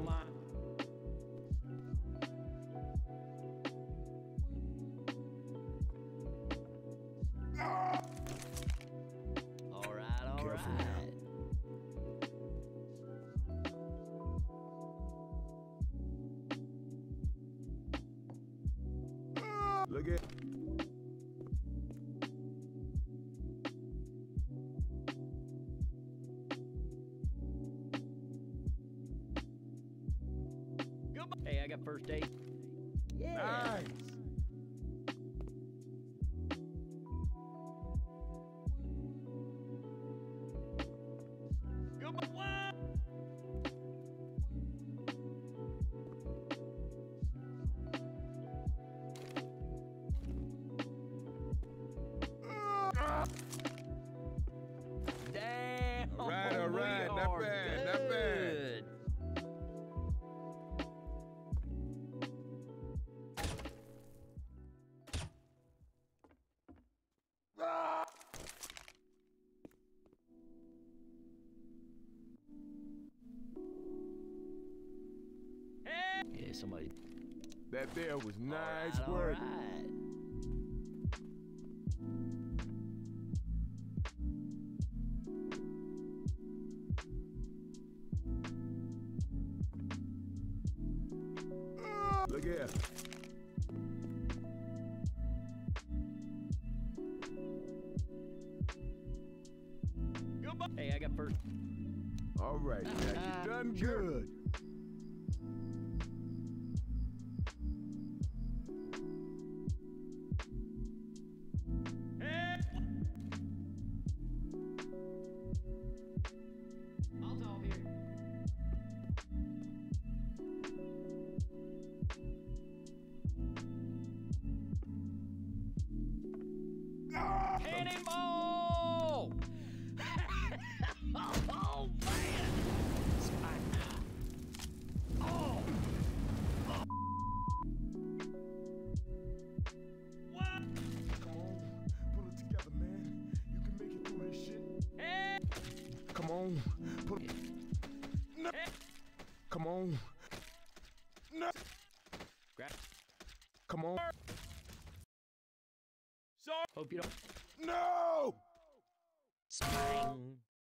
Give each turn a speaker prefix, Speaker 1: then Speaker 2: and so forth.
Speaker 1: don't mind.
Speaker 2: All right, all right.
Speaker 3: Careful now. Look at.
Speaker 2: Got first date. Yeah.
Speaker 3: Nice.
Speaker 2: Goodbye. Yeah, somebody.
Speaker 3: That there was nice
Speaker 2: All right,
Speaker 3: work.
Speaker 2: All right.
Speaker 3: Look here.
Speaker 2: Goodbye. Hey, I got first.
Speaker 3: All right, now you done good.
Speaker 2: Cannonball! oh man! Oh! What?
Speaker 3: Come on, pull it together, man. You can make it through this shit.
Speaker 2: Hey!
Speaker 3: Come on, pull it. No. Come on. No.
Speaker 2: Grab.
Speaker 3: Come on.
Speaker 2: Sorry. Hope you don't.
Speaker 3: No!
Speaker 2: Spang.